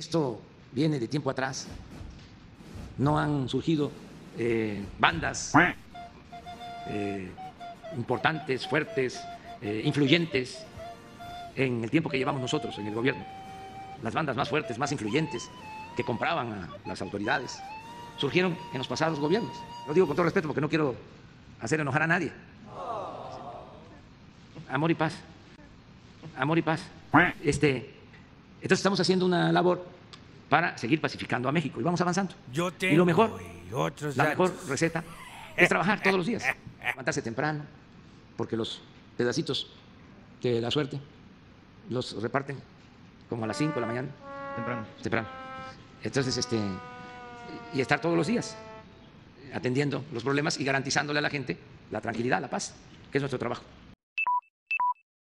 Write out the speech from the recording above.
Esto viene de tiempo atrás. No han surgido eh, bandas eh, importantes, fuertes, eh, influyentes en el tiempo que llevamos nosotros en el gobierno. Las bandas más fuertes, más influyentes, que compraban a las autoridades, surgieron en los pasados gobiernos. Lo digo con todo respeto porque no quiero hacer enojar a nadie. Amor y paz. Amor y paz. Este, entonces estamos haciendo una labor para seguir pacificando a México y vamos avanzando. Yo y lo mejor, y otros la datos. mejor receta es trabajar todos los días, levantarse temprano, porque los pedacitos de la suerte los reparten como a las 5 de la mañana, Temprano. temprano. Entonces, este, y estar todos los días atendiendo los problemas y garantizándole a la gente la tranquilidad, la paz, que es nuestro trabajo.